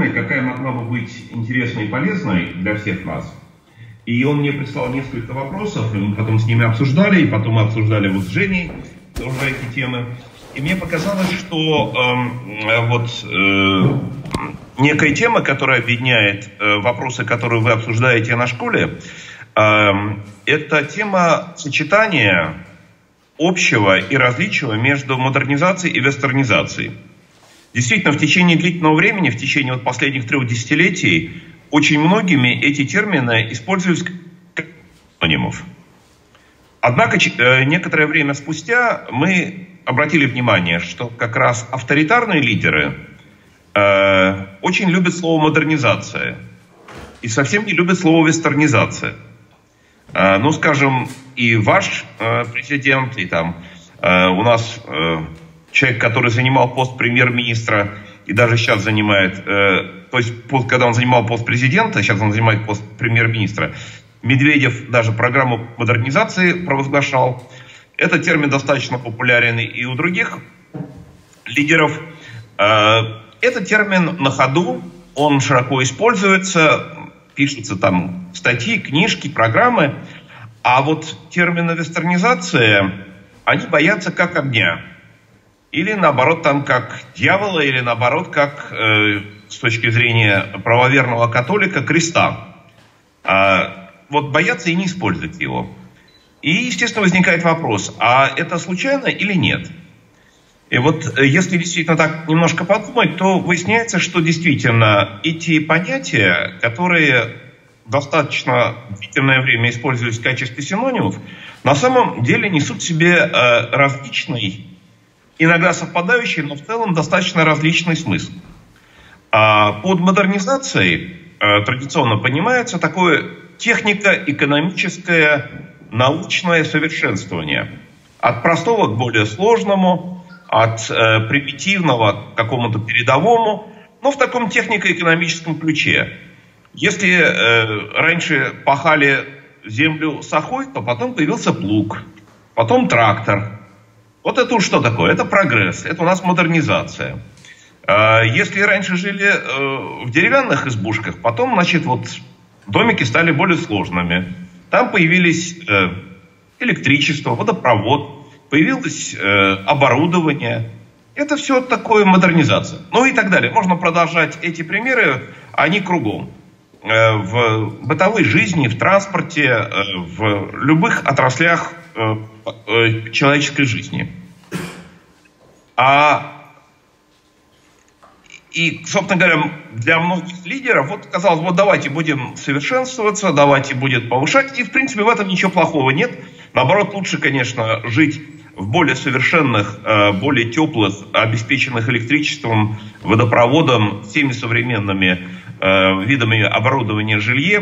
темой, какая могла бы быть интересной и полезной для всех нас. И он мне прислал несколько вопросов, и мы потом с ними обсуждали, и потом мы обсуждали вот с Женей тоже эти темы. И мне показалось, что э, вот э, некая тема, которая объединяет э, вопросы, которые вы обсуждаете на школе, э, это тема сочетания общего и различия между модернизацией и вестернизацией. Действительно, в течение длительного времени, в течение вот последних трех десятилетий, очень многими эти термины используются как синонимов. Однако э, некоторое время спустя мы обратили внимание, что как раз авторитарные лидеры э, очень любят слово модернизация и совсем не любят слово вестернизация. Э, ну, скажем, и ваш э, президент, и там э, у нас э, человек, который занимал пост премьер-министра и даже сейчас занимает, э, то есть когда он занимал пост президента, сейчас он занимает пост премьер-министра, Медведев даже программу модернизации провозглашал. Этот термин достаточно популярен и у других лидеров. Э, этот термин на ходу, он широко используется, пишутся там статьи, книжки, программы. А вот термина вестернизация, они боятся как огня. Или наоборот там как дьявола, или наоборот как э, с точки зрения правоверного католика креста. А, вот боятся и не использовать его. И, естественно, возникает вопрос, а это случайно или нет? И вот э, если действительно так немножко подумать, то выясняется, что действительно эти понятия, которые достаточно длительное время использовались в качестве синонимов, на самом деле несут в себе э, различный, иногда совпадающий, но в целом достаточно различный смысл. А под модернизацией э, традиционно понимается такое технико-экономическое научное совершенствование. От простого к более сложному, от э, примитивного к какому-то передовому, но в таком технико-экономическом ключе. Если э, раньше пахали землю сахой, то потом появился плуг, потом трактор. Вот это уж что такое? Это прогресс, это у нас модернизация. Э, если раньше жили э, в деревянных избушках, потом, значит, вот домики стали более сложными. Там появились э, электричество, водопровод, появилось э, оборудование. Это все такое модернизация. Ну и так далее. Можно продолжать эти примеры, они кругом. В бытовой жизни, в транспорте, в любых отраслях человеческой жизни. А и, собственно говоря, для многих лидеров вот казалось, вот давайте будем совершенствоваться, давайте будет повышать. И, в принципе, в этом ничего плохого нет. Наоборот, лучше, конечно, жить в более совершенных, э, более теплых, обеспеченных электричеством, водопроводом, всеми современными э, видами оборудования жилье,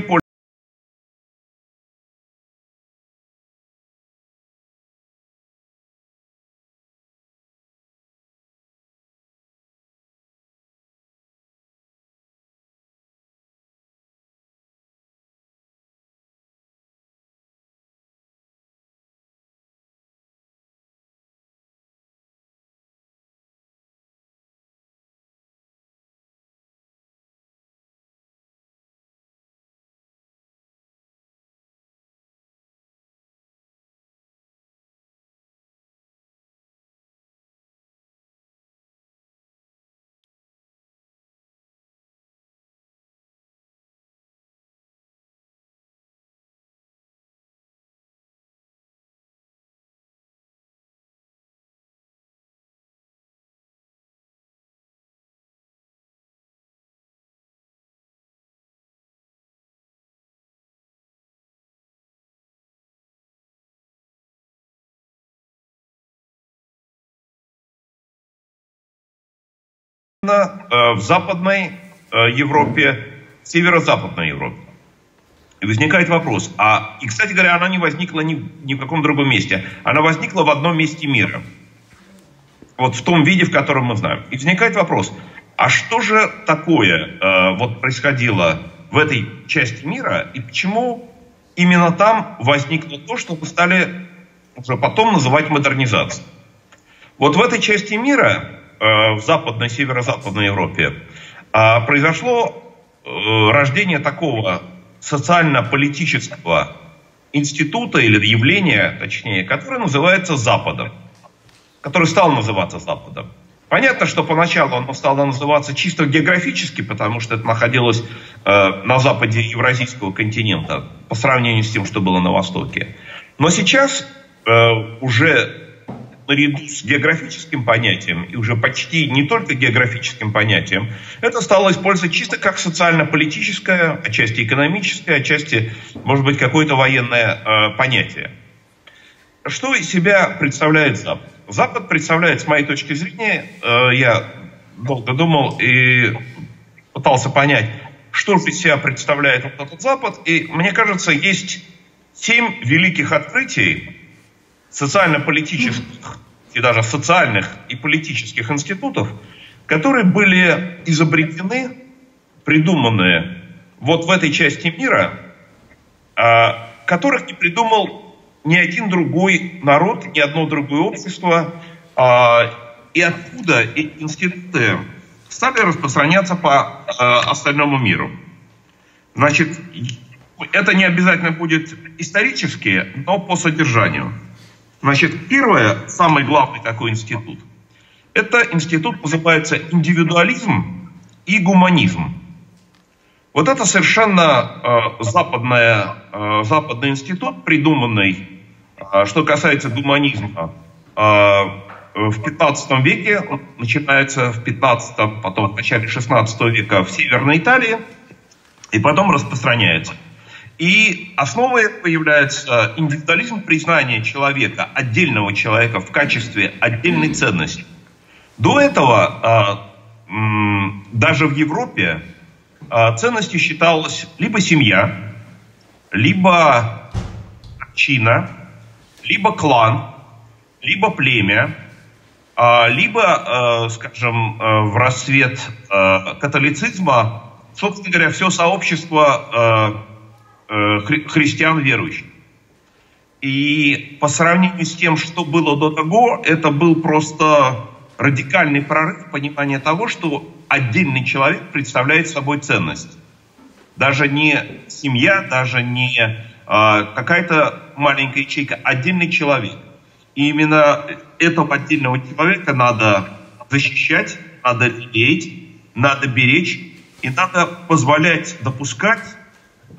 в Западной э, Европе, Северо-Западной Европе. И возникает вопрос, а, и, кстати говоря, она не возникла ни, ни в каком другом месте, она возникла в одном месте мира. Вот в том виде, в котором мы знаем. И возникает вопрос, а что же такое э, вот происходило в этой части мира, и почему именно там возникло то, что мы стали уже потом называть модернизацией? Вот в этой части мира Э, в Западной, Северо-Западной Европе, а, произошло э, рождение такого социально-политического института или явления, точнее, которое называется Западом, который стал называться Западом. Понятно, что поначалу оно стало называться чисто географически, потому что это находилось э, на западе Евразийского континента по сравнению с тем, что было на востоке. Но сейчас э, уже наряду с географическим понятием, и уже почти не только географическим понятием, это стало использовать чисто как социально-политическое, отчасти экономическое, отчасти, может быть, какое-то военное э, понятие. Что из себя представляет Запад? Запад представляет, с моей точки зрения, э, я долго думал и пытался понять, что же из себя представляет вот этот Запад. И мне кажется, есть семь великих открытий социально-политических и даже социальных и политических институтов, которые были изобретены, придуманы вот в этой части мира, а, которых не придумал ни один другой народ, ни одно другое общество, а, и откуда эти институты стали распространяться по а, остальному миру. Значит, это не обязательно будет исторически, но по содержанию. Значит, первое, самый главный такой институт, это институт называется индивидуализм и гуманизм. Вот это совершенно э, западная, э, западный институт, придуманный а что касается гуманизма, а, в 15 веке, начинается в 15 потом в начале 16 века в Северной Италии, и потом распространяется. И основой появляется индивидуализм признания человека, отдельного человека в качестве отдельной ценности. До этого а, даже в Европе ценностью считалась либо семья, либо община, либо клан, либо племя, а, либо, скажем, в рассвет э, католицизма, собственно говоря, все сообщество христиан верующих. И по сравнению с тем, что было до того, это был просто радикальный прорыв понимания того, что отдельный человек представляет собой ценность. Даже не семья, даже не а, какая-то маленькая ячейка, отдельный человек. И именно этого отдельного человека надо защищать, надо лелеять, надо беречь, и надо позволять допускать э,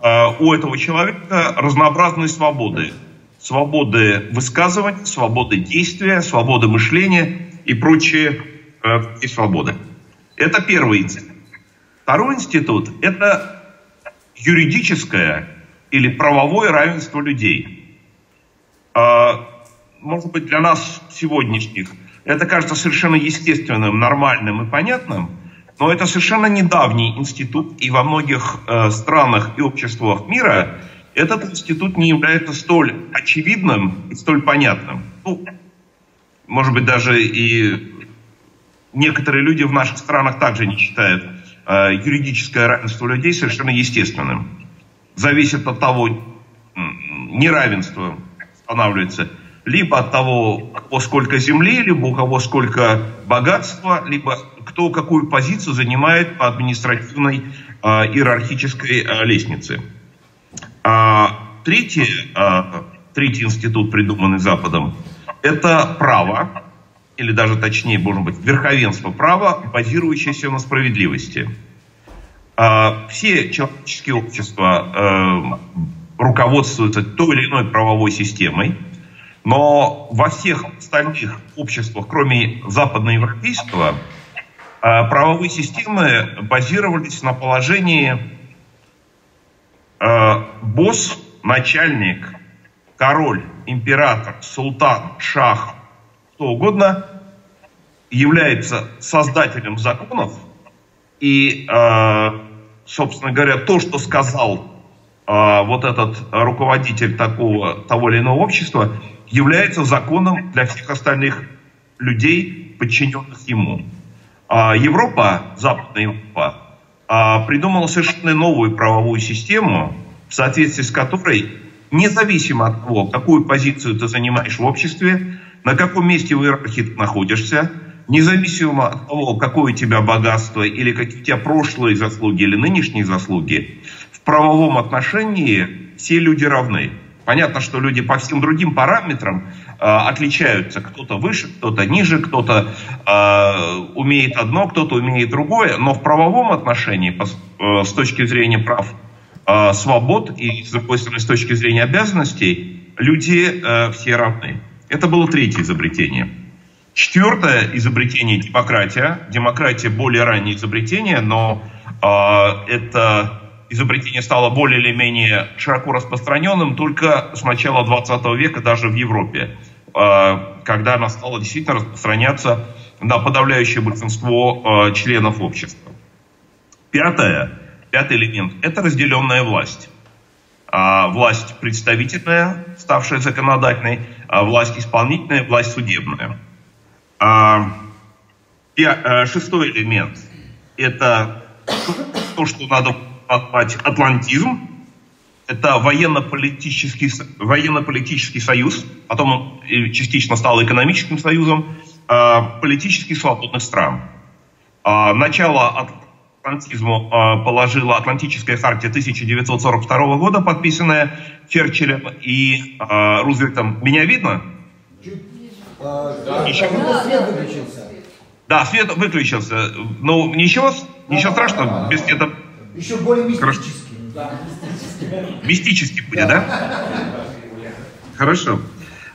у этого человека разнообразные свободы. Свободы высказывания, свободы действия, свободы мышления и прочие э, свободы. Это первый институт. Второй институт – это юридическое или правовое равенство людей. А, может быть, для нас сегодняшних это кажется совершенно естественным, нормальным и понятным, но это совершенно недавний институт, и во многих э, странах и обществах мира этот институт не является столь очевидным и столь понятным. Ну, может быть, даже и некоторые люди в наших странах также не считают э, юридическое равенство людей совершенно естественным зависит от того, неравенство устанавливается либо от того, у кого сколько земли, либо у кого сколько богатства, либо кто какую позицию занимает по административной э, иерархической э, лестнице. А, третий, э, третий институт, придуманный Западом, это право, или даже точнее, может быть, верховенство права, базирующееся на справедливости. А, все человеческие общества э, руководствуются той или иной правовой системой, но во всех остальных обществах, кроме западноевропейского, э, правовые системы базировались на положении э, босс, начальник, король, император, султан, шах, кто угодно, является создателем законов. И собственно говоря, то, что сказал э, вот этот руководитель такого, того или иного общества, является законом для всех остальных людей, подчиненных ему. А Европа, Западная Европа, а, придумала совершенно новую правовую систему, в соответствии с которой, независимо от того, какую позицию ты занимаешь в обществе, на каком месте в иерархии ты находишься, независимо от того, какое у тебя богатство, или какие у тебя прошлые заслуги, или нынешние заслуги, правовом отношении все люди равны. Понятно, что люди по всем другим параметрам э, отличаются. Кто-то выше, кто-то ниже, кто-то э, умеет одно, кто-то умеет другое. Но в правовом отношении, по, э, с точки зрения прав, э, свобод и, с другой стороны, с точки зрения обязанностей, люди э, все равны. Это было третье изобретение. Четвертое изобретение – демократия. Демократия – более раннее изобретение, но э, это изобретение стало более или менее широко распространенным только с начала 20 века даже в Европе, э, когда она стала действительно распространяться на подавляющее большинство э, членов общества. Пятое, пятый элемент – это разделенная власть. А, власть представительная, ставшая законодательной, а власть исполнительная, власть судебная. А, э, шестой элемент – это то, что надо атлантизм. Это военно-политический, военно-политический союз, потом он частично стал экономическим союзом политических свободных стран. Начало атлантизму положила Атлантическая хартия 1942 года, подписанная Черчиллем и Рузвельтом. Меня видно? Еще? Свет выключился. Да, свет выключился. Ну, ничего, ничего страшного, без света. Еще более мистический. Да. Мистический будет, да? да? Хорошо.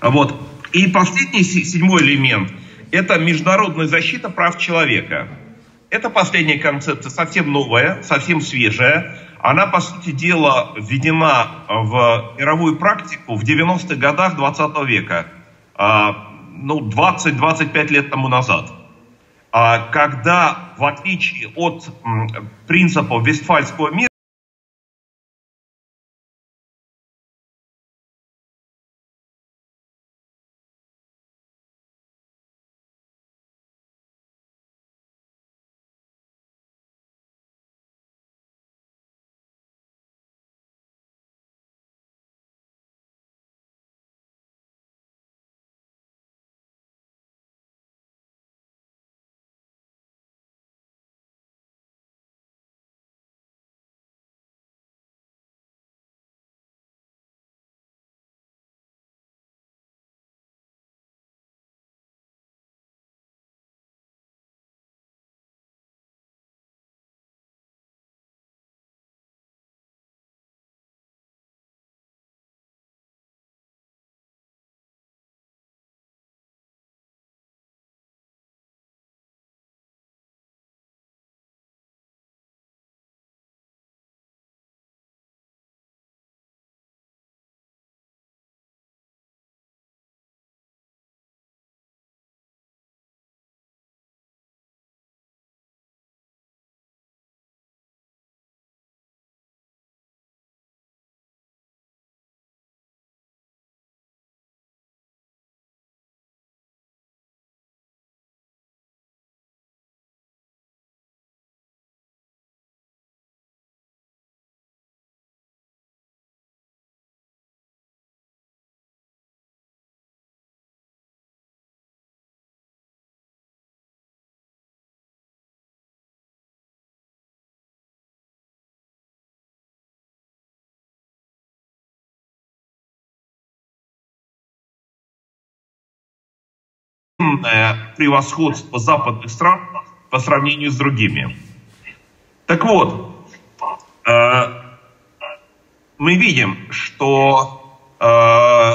Вот. И последний, седьмой элемент – это международная защита прав человека. Это последняя концепция совсем новая, совсем свежая. Она, по сути дела, введена в мировую практику в 90-х годах 20 века. А, ну, 20-25 лет тому назад. А, когда, в отличие от принципов Вестфальского мира, превосходство западных стран по сравнению с другими. Так вот, э, мы видим, что э,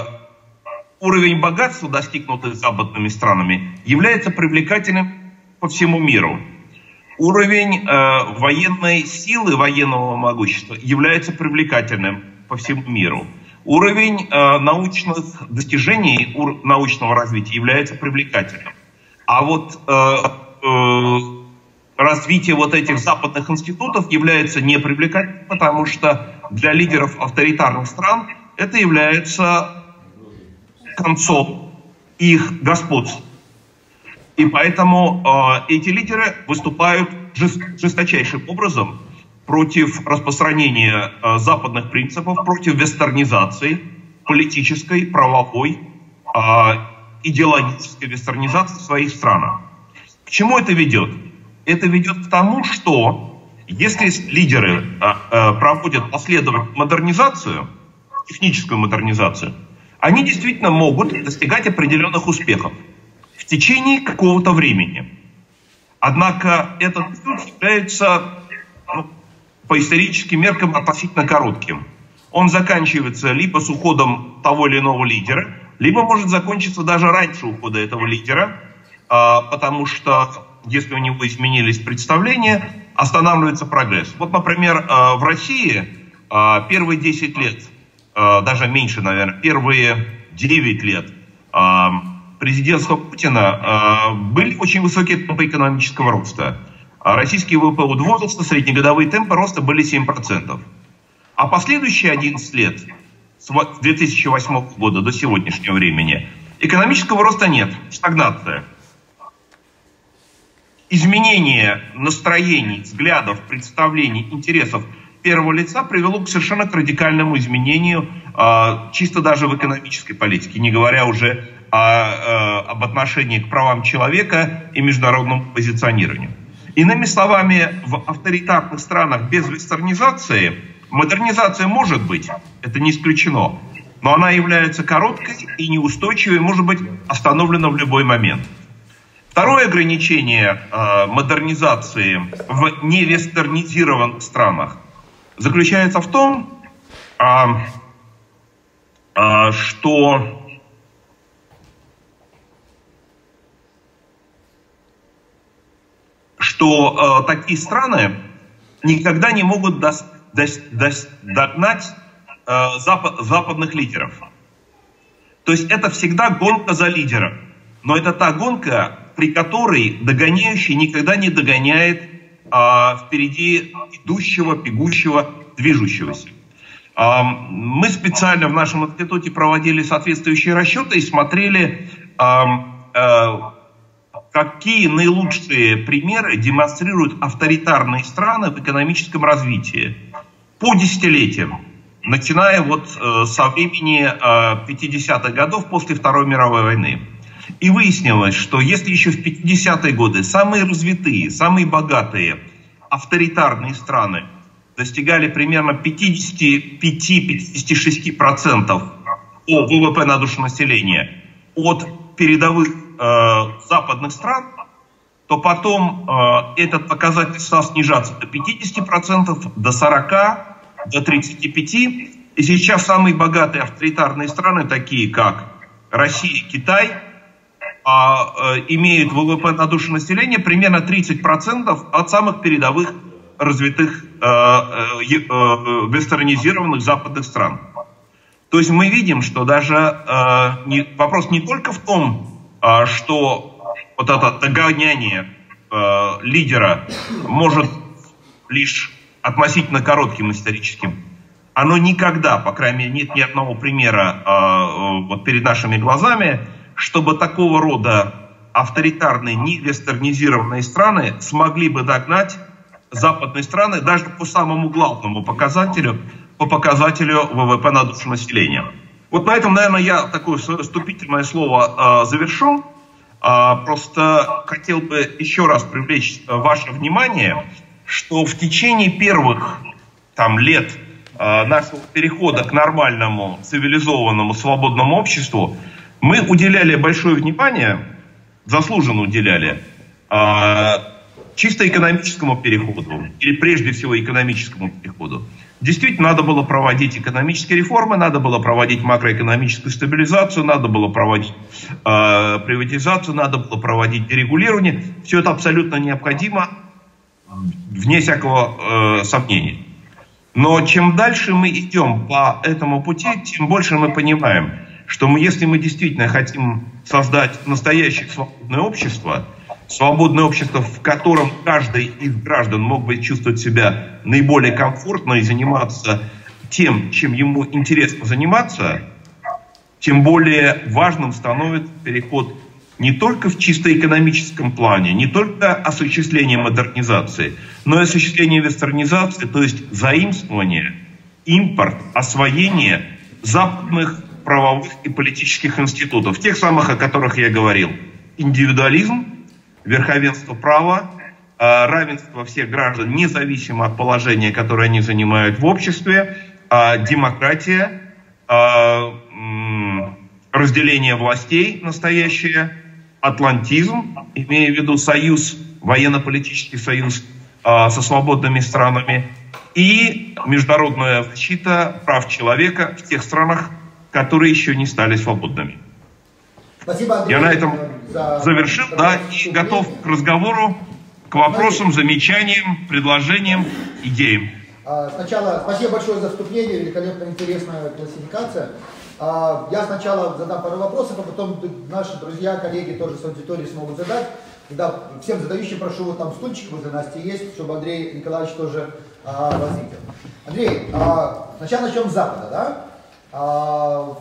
уровень богатства, достигнутый западными странами, является привлекательным по всему миру. Уровень э, военной силы, военного могущества является привлекательным по всему миру. Уровень э, научных достижений, научного развития является привлекательным. А вот э, э, развитие вот этих западных институтов является непривлекательным, потому что для лидеров авторитарных стран это является концом их господства. И поэтому э, эти лидеры выступают жест, жесточайшим образом против распространения э, западных принципов, против вестернизации, политической, правовой, э, идеологической вестернизации в своих странах. К чему это ведет? Это ведет к тому, что если лидеры а, а, проводят последовательную модернизацию, техническую модернизацию, они действительно могут достигать определенных успехов в течение какого-то времени. Однако этот путь является ну, по историческим меркам относительно коротким. Он заканчивается либо с уходом того или иного лидера, либо может закончиться даже раньше ухода этого лидера, а, потому что если у него изменились представления, останавливается прогресс. Вот, например, а, в России а, первые 10 лет, даже меньше, наверное, первые 9 лет президентства Путина были очень высокие темпы экономического роста. Российский ВВП удвоился, среднегодовые темпы роста были 7%. А последующие 11 лет, с 2008 года до сегодняшнего времени, экономического роста нет, стагнация. Изменение настроений, взглядов, представлений, интересов первого лица привело к совершенно к радикальному изменению э, чисто даже в экономической политике, не говоря уже о, э, об отношении к правам человека и международному позиционированию. Иными словами, в авторитарных странах без вестернизации Модернизация может быть, это не исключено, но она является короткой и неустойчивой, может быть остановлена в любой момент. Второе ограничение э, модернизации в невестернизированных странах заключается в том, э, э, что что э, такие страны никогда не могут достать догнать э, запад, западных лидеров. То есть это всегда гонка за лидером. Но это та гонка, при которой догоняющий никогда не догоняет э, впереди идущего, бегущего, движущегося. Э, мы специально в нашем институте проводили соответствующие расчеты и смотрели, э, какие наилучшие примеры демонстрируют авторитарные страны в экономическом развитии по десятилетиям, начиная вот э, со времени э, 50-х годов после Второй мировой войны. И выяснилось, что если еще в 50-е годы самые развитые, самые богатые авторитарные страны достигали примерно 55-56% по ВВП на душу населения от передовых э, западных стран, то потом э, этот показатель стал снижаться до 50%, до 40%, до 35%. И сейчас самые богатые авторитарные страны, такие как Россия, Китай, а, э, имеют ВВП на душу населения примерно 30% от самых передовых развитых э, э, э, вестернизированных западных стран. То есть мы видим, что даже э, не, вопрос не только в том, что вот это догоняние э, лидера может лишь относительно коротким историческим, оно никогда, по крайней мере, нет ни одного примера э, э вот перед нашими глазами, чтобы такого рода авторитарные, не вестернизированные страны смогли бы догнать западные страны даже по самому главному показателю, по показателю ВВП на душу населения. Вот на этом, наверное, я такое вступительное слово э, завершу. Э, просто хотел бы еще раз привлечь ваше внимание, что в течение первых там, лет э, нашего перехода к нормальному, цивилизованному, свободному обществу мы уделяли большое внимание, заслуженно уделяли, э, чисто экономическому переходу, или прежде всего экономическому переходу. Действительно, надо было проводить экономические реформы, надо было проводить макроэкономическую стабилизацию, надо было проводить э, приватизацию, надо было проводить дерегулирование. Все это абсолютно необходимо, вне всякого э, сомнения. Но чем дальше мы идем по этому пути, тем больше мы понимаем, что мы, если мы действительно хотим создать настоящее свободное общество – свободное общество, в котором каждый из граждан мог бы чувствовать себя наиболее комфортно и заниматься тем, чем ему интересно заниматься, тем более важным становится переход не только в чисто экономическом плане, не только осуществление модернизации, но и осуществление вестернизации, то есть заимствование, импорт, освоение западных правовых и политических институтов, тех самых, о которых я говорил. Индивидуализм, верховенство права, э, равенство всех граждан, независимо от положения, которое они занимают в обществе, э, демократия, разделение властей настоящее, атлантизм, имея в виду союз, военно-политический союз со свободными странами, и международная защита прав человека в тех странах, которые еще не стали свободными. Спасибо, Андрей, Я на этом. Завершил, да, и готов к разговору, к вопросам, замечаниям, предложениям, идеям. А, сначала спасибо большое за вступление, великолепно интересная классификация. А, я сначала задам пару вопросов, а потом наши друзья, коллеги тоже с аудиторией смогут задать. Тогда всем задающим прошу вот там стульчик возле Насти есть, чтобы Андрей Николаевич тоже а. Андрей, а, сначала начнем с Запада, да? А,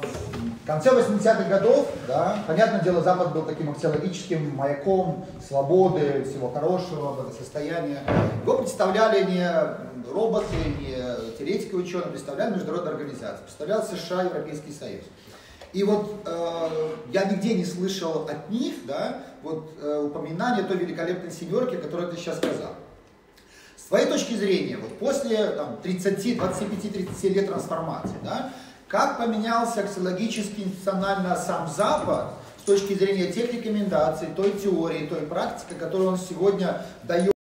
в конце 80-х годов, да, понятное дело, Запад был таким аксиологическим маяком свободы, всего хорошего, благосостояния. Его представляли не роботы, не теоретики ученые, представляли международные организации, представлял США, Европейский Союз. И вот э, я нигде не слышал от них да, вот, э, упоминания той великолепной семерки, которую ты сейчас сказал. С твоей точки зрения, вот после там, 30, 25-30 лет трансформации, да, как поменялся аксиологически институционально сам Запад с точки зрения тех рекомендаций, той теории, той практики, которую он сегодня дает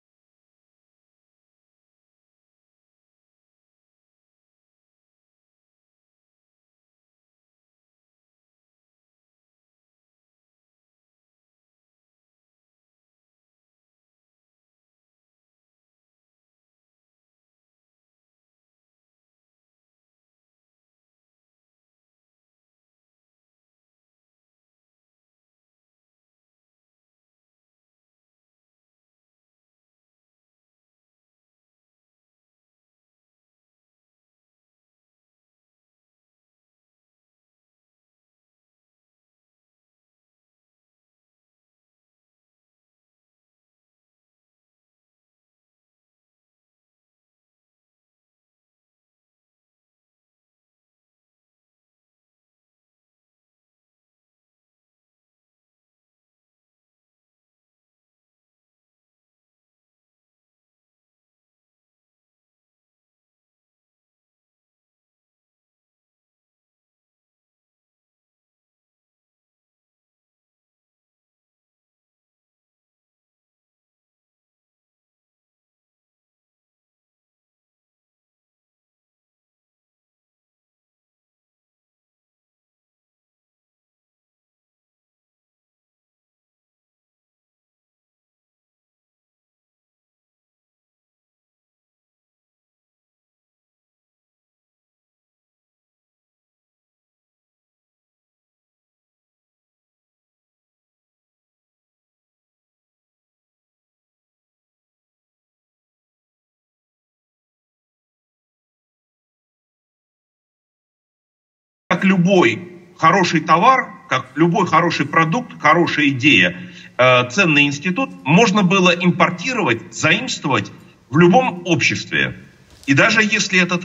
как любой хороший товар, как любой хороший продукт, хорошая идея, э, ценный институт, можно было импортировать, заимствовать в любом обществе. И даже если этот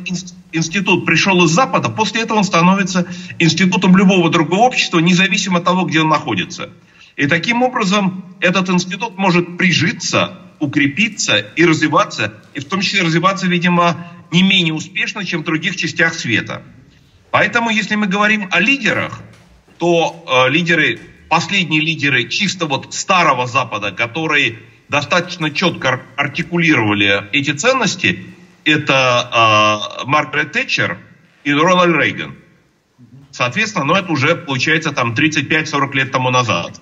институт пришел из Запада, после этого он становится институтом любого другого общества, независимо от того, где он находится. И таким образом этот институт может прижиться, укрепиться и развиваться, и в том числе развиваться, видимо, не менее успешно, чем в других частях света. Поэтому, если мы говорим о лидерах, то э, лидеры, последние лидеры чисто вот старого Запада, которые достаточно четко артикулировали эти ценности, это э, Маргарет Тэтчер и Рональд Рейган. Соответственно, ну это уже получается там 35-40 лет тому назад.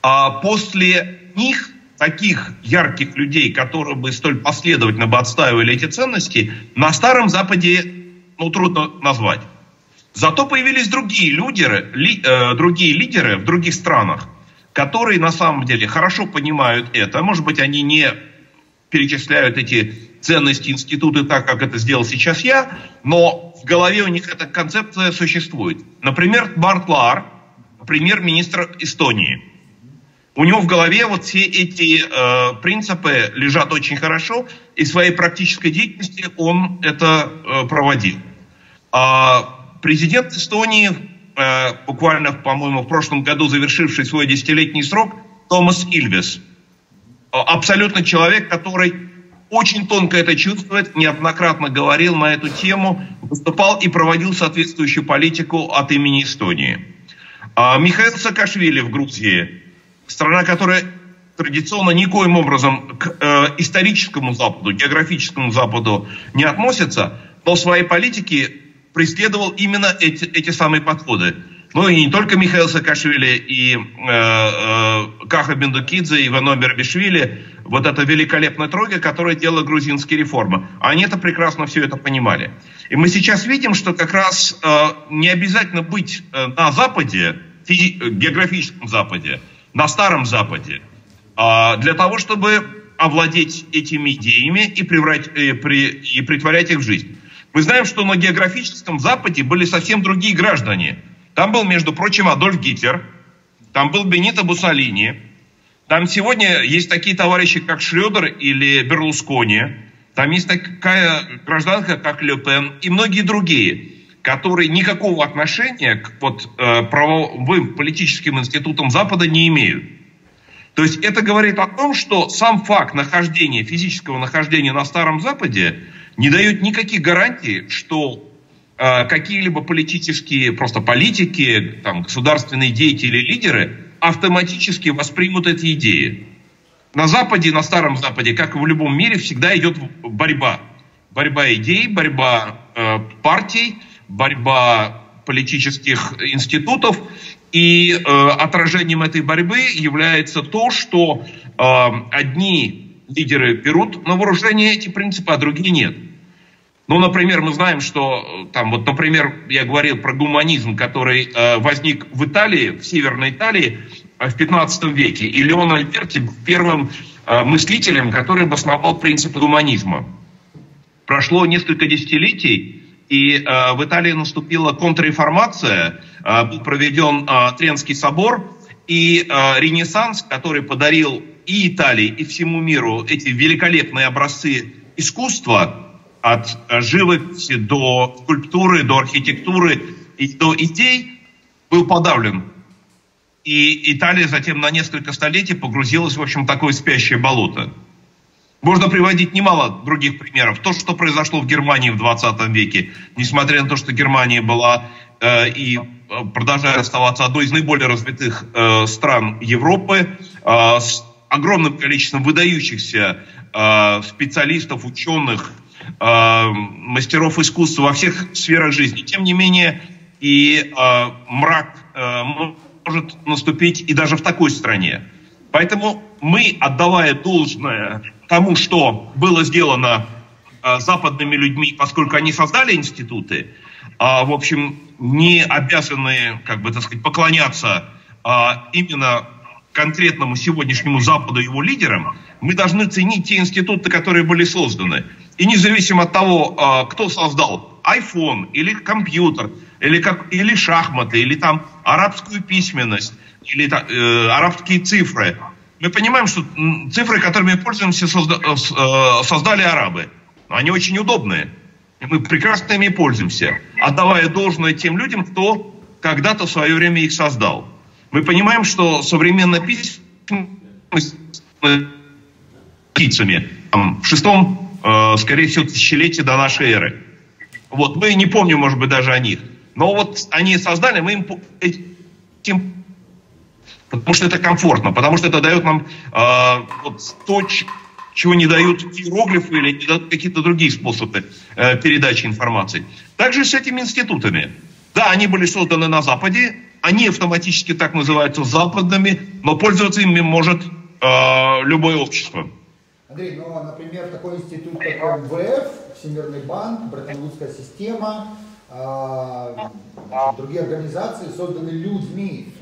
А после них таких ярких людей, которые бы столь последовательно бы отстаивали эти ценности, на Старом Западе ну, трудно назвать. Зато появились другие лидеры, ли, э, другие лидеры в других странах, которые на самом деле хорошо понимают это. Может быть, они не перечисляют эти ценности институты так, как это сделал сейчас я, но в голове у них эта концепция существует. Например, Барт Лар, премьер-министр Эстонии. У него в голове вот все эти э, принципы лежат очень хорошо, и в своей практической деятельности он это э, проводил. А президент Эстонии, э, буквально, по-моему, в прошлом году завершивший свой десятилетний срок, Томас Ильвес. Абсолютно человек, который очень тонко это чувствует, неоднократно говорил на эту тему, выступал и проводил соответствующую политику от имени Эстонии. А Михаил Саакашвили в Грузии, страна, которая традиционно никоим образом к э, историческому Западу, географическому Западу не относится, но в своей политике преследовал именно эти, эти самые подходы. Ну и не только Михаил Саакашвили, и э, э, Каха Бендукидзе, и Ивано Бербишвили, вот эта великолепная тройка, которая делала грузинские реформы. Они это прекрасно все это понимали. И мы сейчас видим, что как раз э, не обязательно быть э, на Западе, физи- географическом Западе, на Старом Западе, э, для того, чтобы овладеть этими идеями и, преврать, э, при, и притворять их в жизнь. Мы знаем, что на географическом Западе были совсем другие граждане. Там был, между прочим, Адольф Гитлер, там был Бенито Буссолини, там сегодня есть такие товарищи, как Шредер или Берлускони, там есть такая гражданка, как Ле Пен и многие другие, которые никакого отношения к вот, э, правовым политическим институтам Запада не имеют. То есть это говорит о том, что сам факт нахождения, физического нахождения на Старом Западе не дает никаких гарантий, что э, какие-либо политические, просто политики, там, государственные деятели, лидеры автоматически воспримут эти идеи. На Западе, на Старом Западе, как и в любом мире, всегда идет борьба. Борьба идей, борьба э, партий, борьба политических институтов. И э, отражением этой борьбы является то, что э, одни лидеры берут на вооружение эти принципы, а другие нет. Ну, например, мы знаем, что там, вот, например, я говорил про гуманизм, который э, возник в Италии, в Северной Италии э, в 15 веке. И Леон Альберти первым э, мыслителем, который обосновал принципы гуманизма. Прошло несколько десятилетий, и э, в Италии наступила контрреформация, э, был проведен э, Тренский собор, и э, Ренессанс, который подарил и Италии, и всему миру эти великолепные образцы искусства, от живописи до скульптуры, до архитектуры и до идей, был подавлен. И Италия затем на несколько столетий погрузилась, в общем, такое спящее болото. Можно приводить немало других примеров. То, что произошло в Германии в 20 веке, несмотря на то, что Германия была э, и продолжает оставаться одной из наиболее развитых э, стран Европы, э, с огромным количеством выдающихся э, специалистов, ученых, э, мастеров искусства во всех сферах жизни. Тем не менее, и э, мрак э, может наступить и даже в такой стране. Поэтому мы, отдавая должное тому, что было сделано э, западными людьми, поскольку они создали институты, э, в общем, не обязаны, как бы так сказать, поклоняться э, именно конкретному сегодняшнему Западу его лидерам, мы должны ценить те институты, которые были созданы. И независимо от того, кто создал iPhone или компьютер, или, как, или шахматы, или там арабскую письменность, или э, арабские цифры, мы понимаем, что цифры, которыми пользуемся, созда, э, создали арабы. Они очень удобные. Мы прекрасно ими пользуемся, отдавая должное тем людям, кто когда-то в свое время их создал. Мы понимаем, что современная письменность птицами в шестом, э, скорее всего, тысячелетии до нашей эры. Вот, мы не помним, может быть, даже о них. Но вот они создали, мы им этим потому что это комфортно, потому что это дает нам э, вот то, чего не дают иероглифы или какие-то другие способы э, передачи информации. Также с этими институтами. Да, они были созданы на Западе, они автоматически так называются западными, но пользоваться ими может э, любое общество. Андрей, ну, например, такой институт, как МВФ, Всемирный банк, Бреттон-Вудская система, э, другие организации созданы людьми,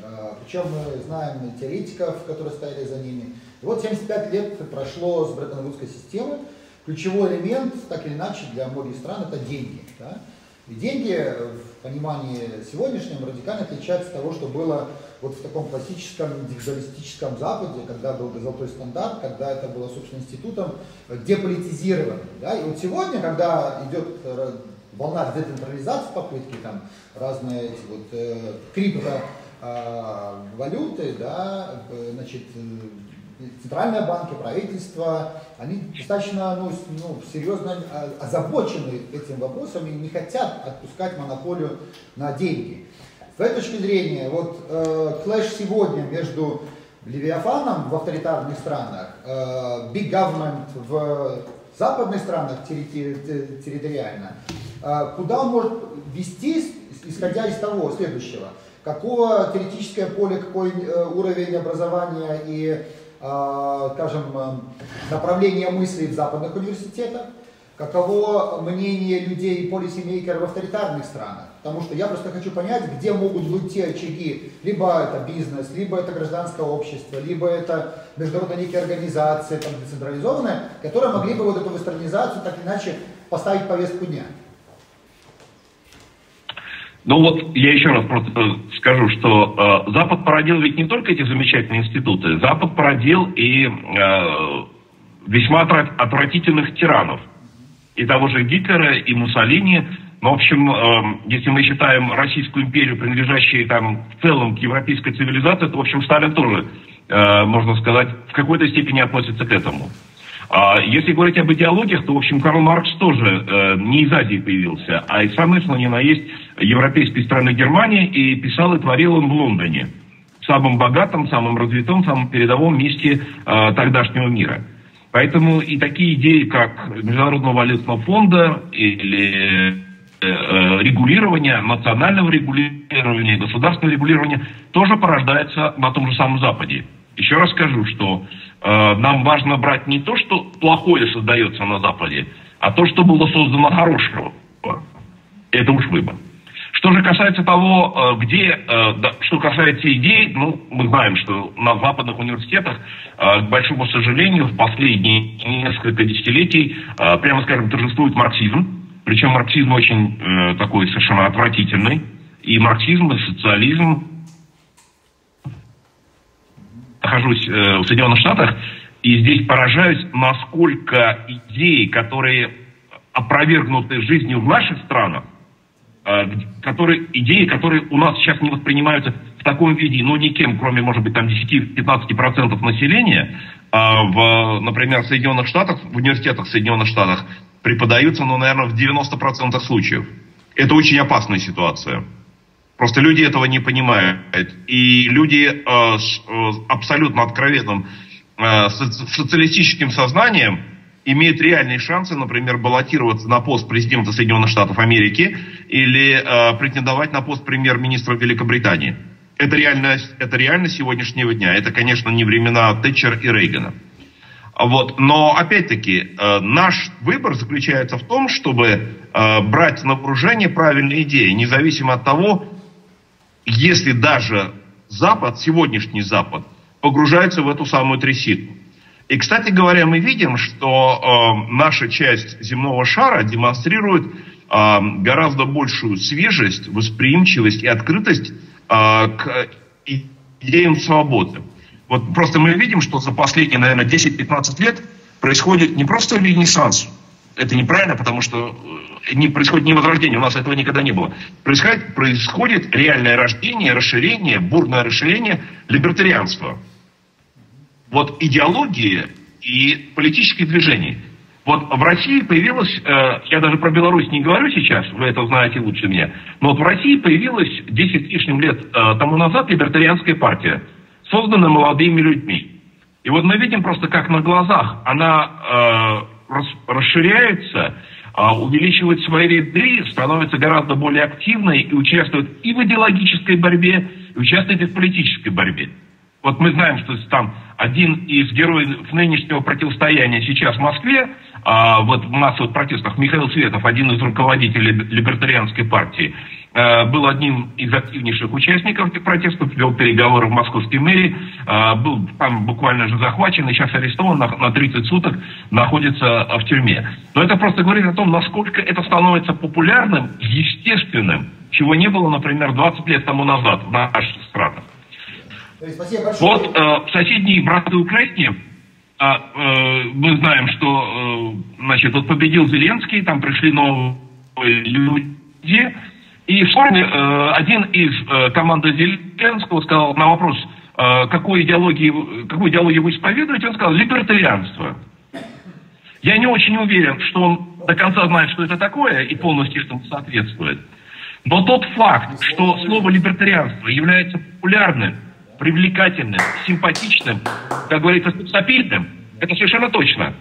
причем мы знаем теоретиков, которые стояли за ними. И вот 75 лет прошло с Бреттон-Вудской системы. Ключевой элемент, так или иначе, для многих стран это деньги. Да? И деньги в понимании сегодняшнем радикально отличаются от того, что было вот в таком классическом индивидуалистическом Западе, когда был золотой стандарт, когда это было, собственно, институтом деполитизированным. Да? И вот сегодня, когда идет волна децентрализации попытки, там разные эти вот э, крипто валюты, да, значит, центральные банки, правительство, они достаточно ну, ну, серьезно озабочены этим вопросом и не хотят отпускать монополию на деньги. С этой точки зрения, вот э, клэш сегодня между Левиафаном в авторитарных странах, э, big government в западных странах территориально, э, куда он может вести, исходя из того следующего, какого теоретическое поле, какой э, уровень образования и Э, скажем, э, направление мыслей в западных университетах, каково мнение людей и полисемейкеров в авторитарных странах. Потому что я просто хочу понять, где могут быть те очаги. Либо это бизнес, либо это гражданское общество, либо это международные некие организации, там, децентрализованные, которые могли бы вот эту вестернизацию так или иначе поставить повестку дня. Ну вот я еще раз просто скажу, что э, Запад породил ведь не только эти замечательные институты, Запад породил и э, весьма отвратительных тиранов. И того же Гитлера, и Муссолини. Ну, в общем, э, если мы считаем Российскую империю, принадлежащей там в целом к европейской цивилизации, то, в общем, Сталин тоже, э, можно сказать, в какой-то степени относится к этому. А если говорить об идеологиях, то, в общем, Карл Маркс тоже э, не из Азии появился, а из самой, на есть, европейской страны Германии, и писал и творил он в Лондоне, самом богатом, самом развитом, самом передовом месте э, тогдашнего мира. Поэтому и такие идеи, как Международного валютного фонда или э, э, регулирования, национального регулирования, государственного регулирования тоже порождается на том же самом Западе. Еще раз скажу, что э, нам важно брать не то, что плохое создается на Западе, а то, что было создано хорошего. Это уж выбор. Что же касается того, э, где, э, что касается идей, ну, мы знаем, что на западных университетах, э, к большому сожалению, в последние несколько десятилетий, прямо скажем, торжествует марксизм. Причем марксизм очень такой совершенно отвратительный. И марксизм, и социализм. Нахожусь в Соединенных Штатах, и здесь поражаюсь, насколько идеи, которые опровергнуты жизнью в наших странах, которые, идеи, которые у нас сейчас не воспринимаются в таком виде, ну, никем, кроме, может быть, там 10-15% населения, а в, например, в Соединенных Штатах, в университетах Соединенных Штатах преподаются, ну, наверное, в 90% случаев. Это очень опасная ситуация. Просто люди этого не понимают. И люди э, с э, абсолютно откровенным э, социалистическим сознанием имеют реальные шансы, например, баллотироваться на пост президента Соединенных Штатов Америки или э, претендовать на пост премьер-министра Великобритании. Это реальность, это реальность сегодняшнего дня. Это, конечно, не времена Тэтчер и Рейгана. Вот. Но, опять-таки, э, наш выбор заключается в том, чтобы э, брать на вооружение правильные идеи, независимо от того, если даже Запад, сегодняшний Запад, погружается в эту самую трясину. И, кстати говоря, мы видим, что э, наша часть земного шара демонстрирует э, гораздо большую свежесть, восприимчивость и открытость э, к идеям свободы. Вот просто мы видим, что за последние, наверное, 10-15 лет происходит не просто ренессанс, это неправильно, потому что э, не происходит не возрождение, у нас этого никогда не было. Происходит, происходит реальное рождение, расширение, бурное расширение либертарианства вот идеологии и политических движений. Вот в России появилась, э, я даже про Беларусь не говорю сейчас, вы это знаете лучше меня, но вот в России появилась 10 лишним лет э, тому назад либертарианская партия, созданная молодыми людьми. И вот мы видим просто, как на глазах она э, рас, расширяется, э, увеличивает свои ряды, становится гораздо более активной и участвует и в идеологической борьбе, и участвует и в политической борьбе. Вот мы знаем, что там один из героев нынешнего противостояния сейчас в Москве, а вот в массовых протестах, Михаил Светов, один из руководителей либертарианской партии, э, был одним из активнейших участников этих протестов, вел переговоры в московской мэрии, э, был там буквально же захвачен и сейчас арестован на, на 30 суток, находится э, в тюрьме. Но это просто говорит о том, насколько это становится популярным, естественным, чего не было, например, 20 лет тому назад в наших странах. Спасибо. Вот э, в соседней братской Украине э, э, мы знаем, что э, значит, вот победил Зеленский, там пришли новые люди, И вскоре э, один из э, команды Зеленского сказал на вопрос, э, какой идеологии, какую идеологию вы исповедуете, он сказал, либертарианство. Я не очень уверен, что он до конца знает, что это такое, и полностью этому соответствует. Но тот факт, что слово либертарианство является популярным, привлекательным, симпатичным, как говорится, стабильным, это совершенно точно.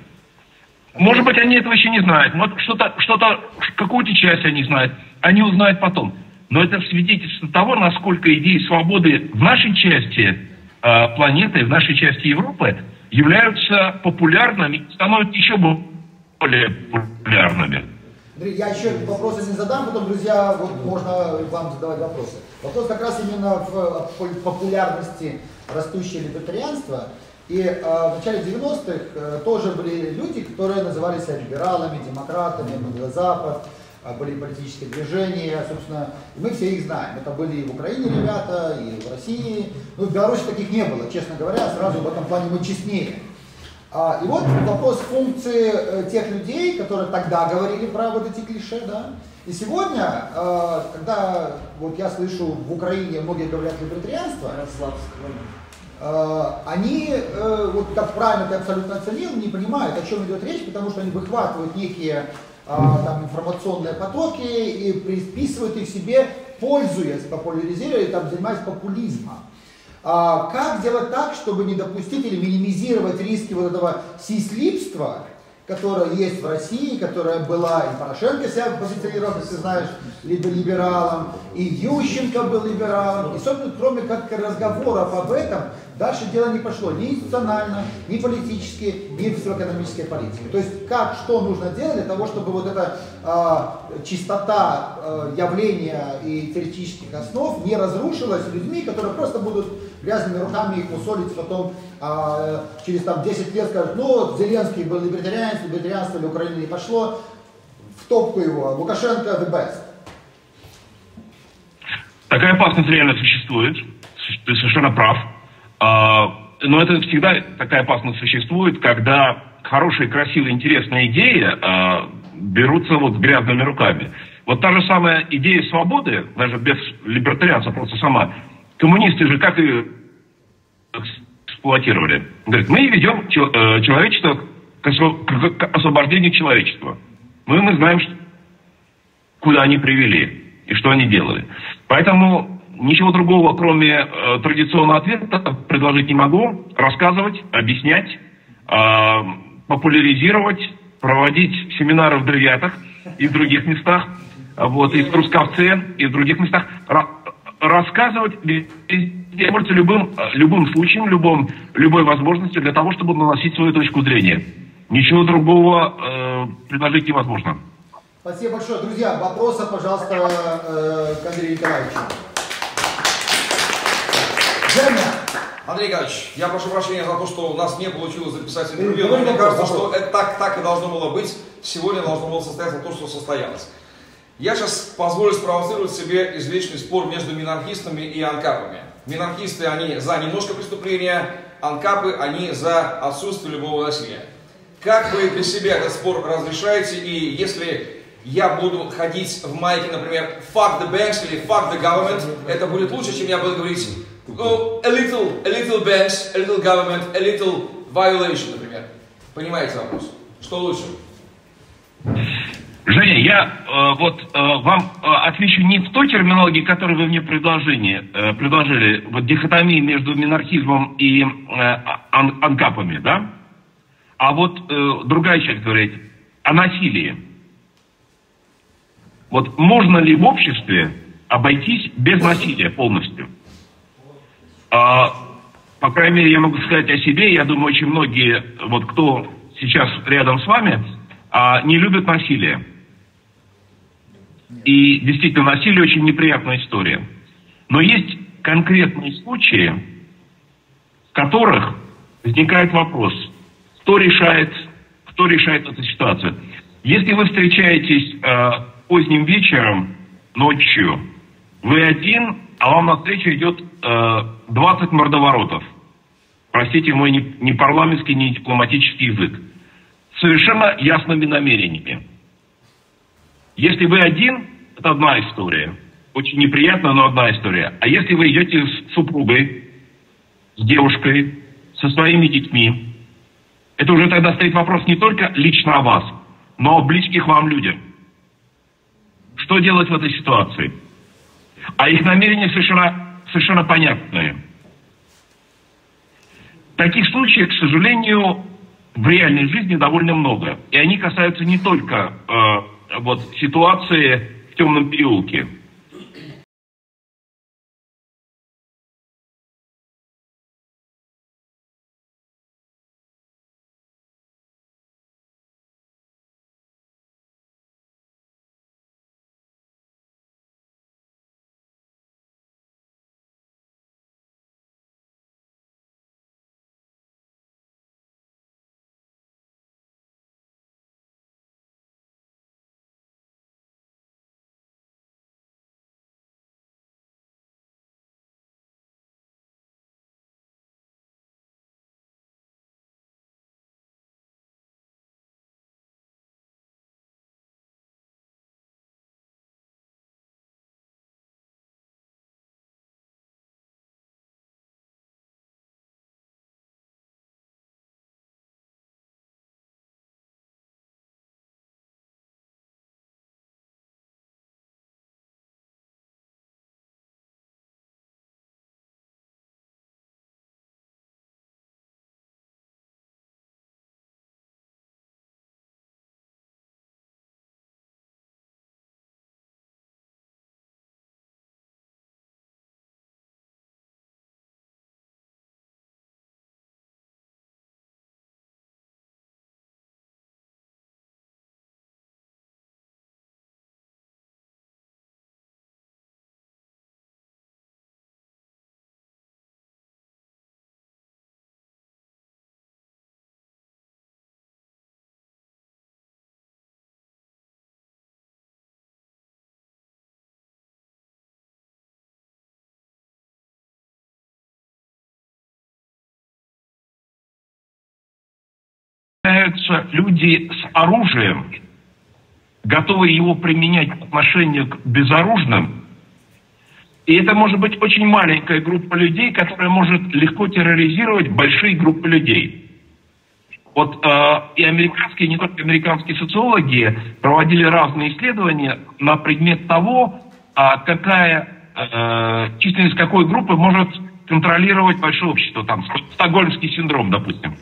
Может быть, они этого еще не знают, может, что-то, что-то, какую-то часть они знают, они узнают потом. Но это свидетельство того, насколько идеи свободы в нашей части э, планеты, в нашей части Европы являются популярными, становятся еще более популярными. Я еще вопросы не задам, потом, друзья, вот можно вам задавать вопросы. Вопрос как раз именно в популярности растущего либертарианства. И э, в начале 90-х э, тоже были люди, которые называли себя либералами, демократами, Запад, э, были политические движения, собственно, и мы все их знаем. Это были и в Украине ребята, и в России. Ну, в Беларуси таких не было, честно говоря, сразу в этом плане мы честнее. А, и вот вопрос функции э, тех людей, которые тогда говорили про вот эти клише, да. И сегодня, э, когда вот я слышу в Украине многие говорят либертарианство, э, они, вот как правильно ты абсолютно оценил, не понимают, о чем идет речь, потому что они выхватывают некие там, информационные потоки и приписывают их себе, пользуясь, популяризируя, там, занимаясь популизмом. А, как сделать так, чтобы не допустить или минимизировать риски вот этого сислипства, которое есть в России, которая была, и Порошенко себя позиционировал, ты знаешь, либо либералом, и Ющенко был либералом, и, собственно, кроме как разговоров об этом, Дальше дело не пошло ни институционально, ни политически, ни в экономической политике. То есть как, что нужно делать для того, чтобы вот эта э, чистота э, явления и теоретических основ не разрушилась людьми, которые просто будут грязными руками их усолить потом э, через там, 10 лет скажут, ну вот Зеленский был либертарианец, либертарианство для Украины не пошло, в топку его, Лукашенко the best. Такая опасность реально существует, ты совершенно прав. А, но это всегда такая опасность существует, когда хорошие, красивые, интересные идеи а, берутся вот грязными руками. Вот та же самая идея свободы, даже без либертарианца просто сама, коммунисты же как эксплуатировали. Говорят, мы ведем э, человечество к освобождению человечества. Мы, мы знаем, куда они привели и что они делали. Поэтому Ничего другого, кроме э, традиционного ответа, предложить не могу. Рассказывать, объяснять, э, популяризировать, проводить семинары в Девятах и в других местах, вот, и в Трускавце, и в других местах. Рассказывать пользуются любым, любым случаем, любым, любой возможностью для того, чтобы наносить свою точку зрения. Ничего другого э, предложить невозможно. Спасибо большое. Друзья, вопросы, пожалуйста, э, к Андрею Николаевичу. Женя! Андрей Николаевич, я прошу прощения за то, что у нас не получилось записать интервью, но мне кажется, что это так, так и должно было быть. Сегодня должно было состояться то, что состоялось. Я сейчас позволю спровоцировать себе извечный спор между минархистами и анкапами. Минархисты, они за немножко преступления, анкапы, они за отсутствие любого насилия. Как вы для себя этот спор разрешаете, и если я буду ходить в майке, например, fuck the banks или fuck the government, это будет лучше, чем я буду говорить oh, a little, a little banks, a little government, a little violation, например. Понимаете вопрос? Что лучше? Женя, я э, вот э, вам э, отвечу не в той терминологии, которую вы мне предложили, э, предложили, вот дихотомии между минархизмом и э, ан, анкапами, да? А вот э, другая часть говорит о насилии. Вот можно ли в обществе обойтись без насилия полностью? А, по крайней мере, я могу сказать о себе. Я думаю, очень многие, вот кто сейчас рядом с вами, а, не любят насилие. И действительно, насилие очень неприятная история. Но есть конкретные случаи, в которых возникает вопрос, кто решает, кто решает эту ситуацию. Если вы встречаетесь э, поздним вечером, ночью, вы один, а вам навстречу идет э, 20 мордоворотов. Простите мой не, не парламентский, не дипломатический язык. Совершенно ясными намерениями. Если вы один, это одна история. очень неприятно, но одна история. А если вы идете с супругой, с девушкой, со своими детьми, это уже тогда стоит вопрос не только лично о вас, но о близких вам людях. Что делать в этой ситуации? А их намерения совершенно, совершенно понятные. Таких случаев, к сожалению, в реальной жизни довольно много. И они касаются не только э, вот, ситуации в темном переулке. Появляются люди с оружием, готовые его применять по отношению к безоружным. И это может быть очень маленькая группа людей, которая может легко терроризировать большие группы людей. Вот э, и американские, не только американские социологи проводили разные исследования на предмет того, а какая э, численность какой группы может контролировать большое общество, там, стокгольмский синдром, допустим.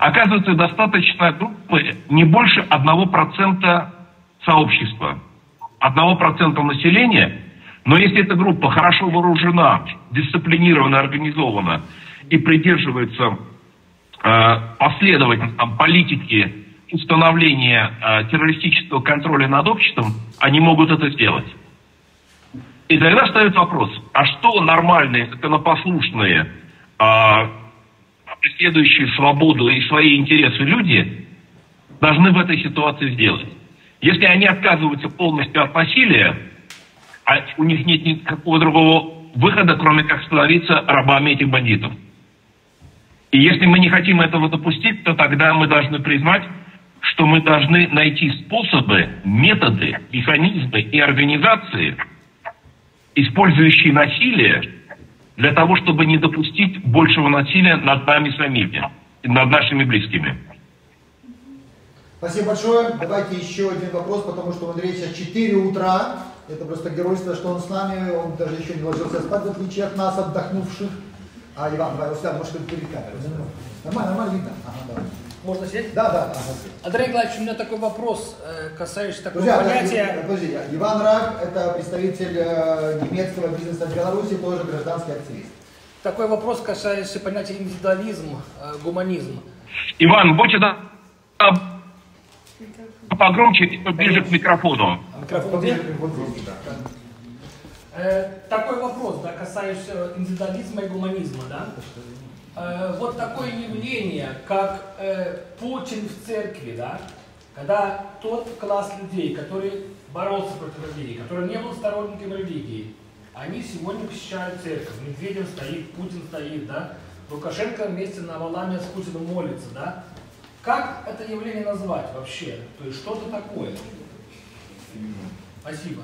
Оказывается, достаточно группы не больше 1% сообщества, 1% населения, но если эта группа хорошо вооружена, дисциплинирована, организована и придерживается э, последовательно там, политики установления э, террористического контроля над обществом, они могут это сделать. И тогда встает вопрос, а что нормальные, законопослушные, э, преследующие свободу и свои интересы люди должны в этой ситуации сделать. Если они отказываются полностью от насилия, а у них нет никакого другого выхода, кроме как становиться рабами этих бандитов. И если мы не хотим этого допустить, то тогда мы должны признать, что мы должны найти способы, методы, механизмы и организации, использующие насилие для того, чтобы не допустить большего насилия над нами самими, над нашими близкими. Спасибо большое. Давайте еще один вопрос, потому что у Андрея сейчас 4 утра. Это просто геройство, что он с нами. Он даже еще не ложился спать, в отличие от нас, отдохнувших. А, Иван, давай, Устян, может, перед камерой. Нормально, нормально видно. Ага, давай. Можно сидеть? Да, да. Андрей Николаевич, у меня такой вопрос, э, касающийся такого Друзья, понятия... да, подожди, Иван Рак, это представитель э, немецкого бизнеса в Беларуси, тоже гражданский активист. Такой вопрос, касающийся понятия индивидуализм, э, гуманизм. Иван, будьте да, погромче и поближе к микрофону. Микрофон где? Такой вопрос, да, касающийся индивидуализма и гуманизма, да? Э, вот такое явление, как э, Путин в церкви, да? Когда тот класс людей, который боролся против религии, который не был сторонником религии, они сегодня посещают церковь. Медведев стоит, Путин стоит, да? Лукашенко вместе на Валаме с Путиным молится, да? Как это явление назвать вообще? То есть что-то такое? Спасибо.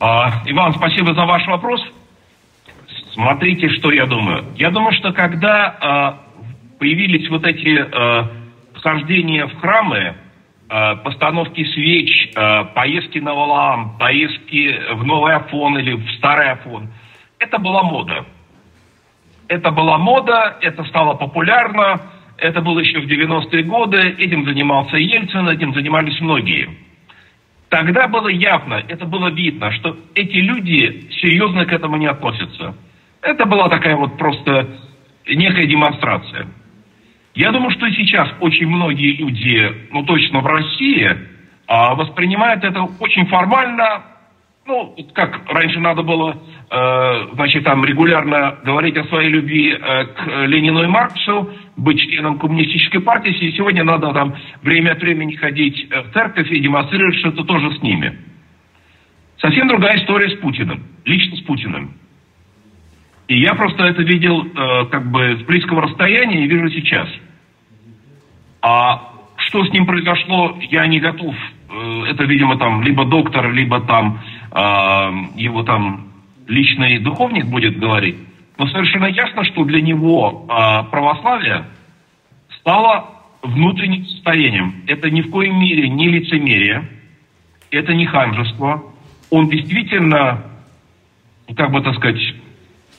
А, Иван, спасибо за ваш вопрос. Смотрите, что я думаю. Я думаю, что когда а, появились вот эти а, хождения в храмы, а, постановки свеч, а, поездки на Валаам, поездки в новый Афон или в старый Афон, это была мода. Это была мода, это стало популярно, это было еще в 90-е годы, этим занимался Ельцин, этим занимались многие. Тогда было явно, это было видно, что эти люди серьезно к этому не относятся. Это была такая вот просто некая демонстрация. Я думаю, что сейчас очень многие люди, ну точно в России, а, воспринимают это очень формально, ну, как раньше надо было, э, значит, там регулярно говорить о своей любви э, к Ленину и Марксу, быть членом коммунистической партии, и сегодня надо там время от времени ходить э, в церковь и демонстрировать что-то тоже с ними. Совсем другая история с Путиным, лично с Путиным. И я просто это видел э, как бы с близкого расстояния и вижу сейчас. А что с ним произошло, я не готов. Э, это, видимо, там либо доктор, либо там э, его там личный духовник будет говорить. Но совершенно ясно, что для него э, православие стало внутренним состоянием. Это ни в коем мере не лицемерие, это не ханжество. Он действительно, как бы так сказать,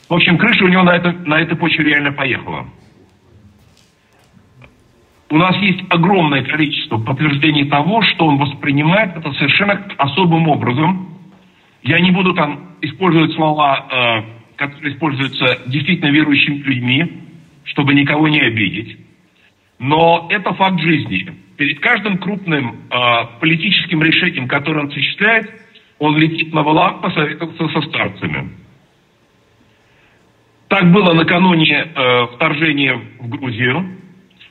в общем, крыша у него на, это, на этой почве реально поехала. У нас есть огромное количество подтверждений того, что он воспринимает это совершенно особым образом. Я не буду там использовать слова, э, которые используются действительно верующими людьми, чтобы никого не обидеть. Но это факт жизни. Перед каждым крупным э, политическим решением, которое он осуществляет, он летит на валах посоветоваться со старцами. Так было накануне э, вторжения в Грузию.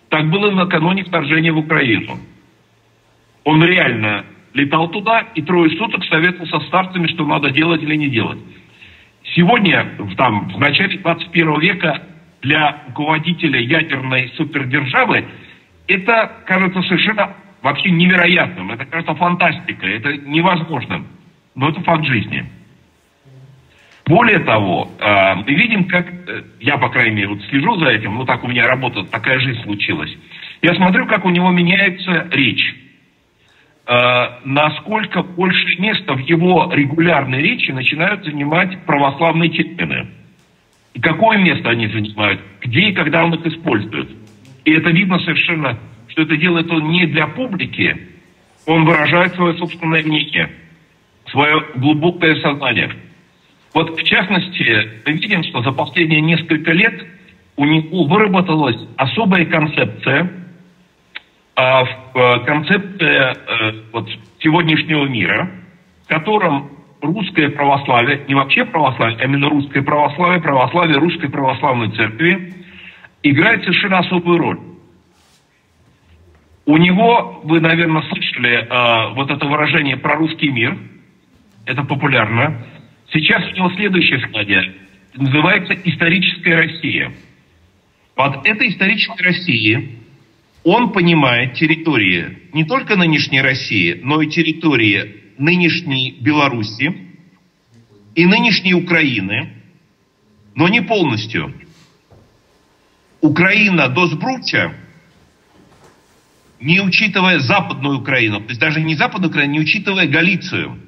Так было накануне вторжения в Украину. Он реально летал туда и трое суток советовал со старцами, что надо делать или не делать. Сегодня, там, в начале 21 века, для руководителя ядерной супердержавы это кажется совершенно вообще невероятным. Это кажется фантастикой, это невозможным. Но это факт жизни. Более того, э, мы видим, как, э, я, по крайней мере, вот слежу за этим, ну так у меня работа, такая жизнь случилась. Я смотрю, как у него меняется речь. Э, насколько больше места в его регулярной речи начинают занимать православные термины. И какое место они занимают, где и когда он их использует. И это видно совершенно, что это делает он не для публики, он выражает свое собственное мнение, свое глубокое сознание – вот в частности, мы видим, что за последние несколько лет у него выработалась особая концепция, а, э, концепция э, вот, сегодняшнего мира, в котором русское православие, не вообще православие, а именно русское православие, православие русской православной церкви, играет совершенно особую роль. У него, вы, наверное, слышали э, вот это выражение про русский мир, это популярно. Сейчас у него следующая стадия. Называется историческая Россия. Под этой исторической Россией он понимает территории не только нынешней России, но и территории нынешней Беларуси и нынешней Украины, но не полностью. Украина до Сбруча, не учитывая Западную Украину, то есть даже не Западную Украину, не учитывая Галицию –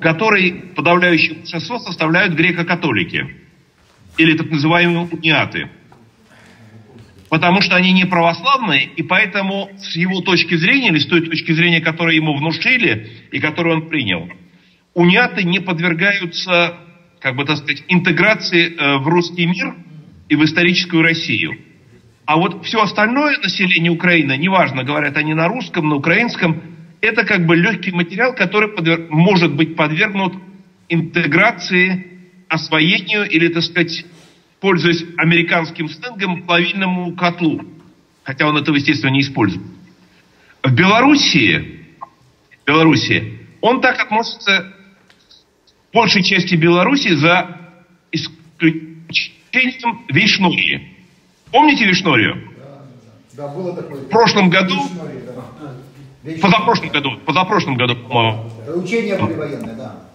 в которой подавляющее большинство составляют греко-католики или так называемые униаты. Потому что они не православные, и поэтому с его точки зрения, или с той точки зрения, которую ему внушили и которую он принял, униаты не подвергаются, как бы так сказать, интеграции э, в русский мир и в историческую Россию. А вот все остальное население Украины, неважно, говорят они на русском, на украинском, это как бы легкий материал, который подвер... может быть подвергнут интеграции, освоению или, так сказать, пользуясь американским сленгом, плавильному котлу. Хотя он этого, естественно, не использует. В Белоруссии, в Белоруссии он так относится к большей части Беларуси за исключением Вишнории. Помните Вишнорию? Да, да, было такое. В прошлом году Вишнория, да. Позапрошлом году, позапрошлом году, по-моему. Учения были военные, да.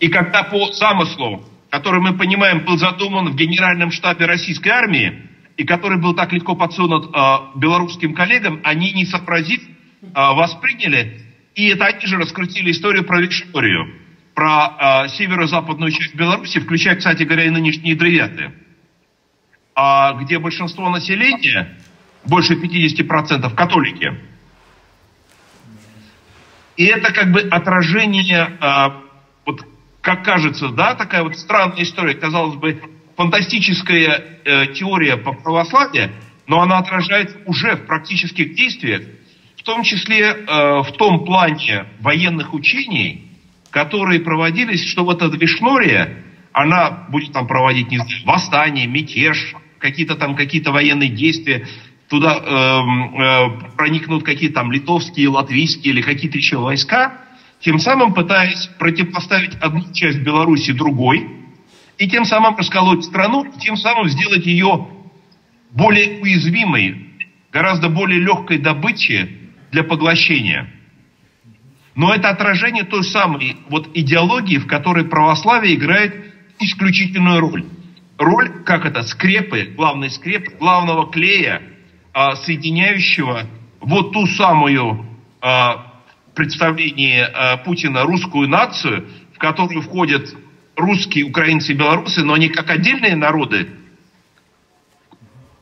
И когда по замыслу, который мы понимаем, был задуман в Генеральном штабе российской армии, и который был так легко подсунут э, белорусским коллегам, они не сообразив, э, восприняли, и это они же раскрутили историю про Викторию, про э, северо-западную часть Беларуси, включая, кстати говоря, и нынешние Древяты, а, где большинство населения, больше 50% католики. И это как бы отражение, э, вот как кажется, да, такая вот странная история, казалось бы, фантастическая э, теория по православию, но она отражается уже в практических действиях, в том числе э, в том плане военных учений, которые проводились, что вот эта Вишнория, она будет там проводить, не знаю, восстание, мятеж, какие-то там какие-то военные действия, туда э, э, проникнут какие-то там литовские, латвийские или какие-то еще войска, тем самым пытаясь противопоставить одну часть Беларуси другой, и тем самым расколоть страну, и тем самым сделать ее более уязвимой, гораздо более легкой добычи для поглощения. Но это отражение той самой вот идеологии, в которой православие играет исключительную роль. Роль, как это, скрепы, главный скреп, главного клея, а, соединяющего вот ту самую а, представление а, Путина русскую нацию, в которую входят русские, украинцы и белорусы, но не как отдельные народы,